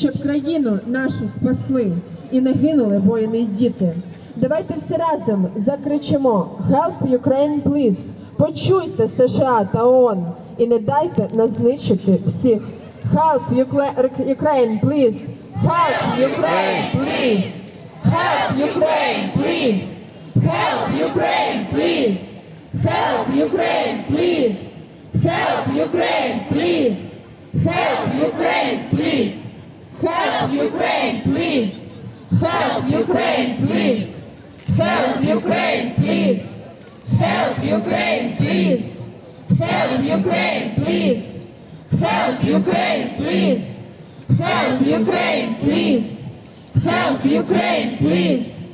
щоб країну нашу спасли і не гинули воїни й діти. Давайте всі разом закричимо Help Ukraine, please! Почуйте США та ООН і не дайте нас знищити всіх. Help Ukraine, please! Help Ukraine, please! Help Ukraine, please! Help Ukraine, please! Help Ukraine, please! Help Ukraine, please! Help Ukraine, please! Help Ukraine, please! Help Ukraine, please! Help Ukraine, please! Help Ukraine, please! Help Ukraine, please! Help Ukraine, please! Help Ukraine, please! Help Ukraine, please!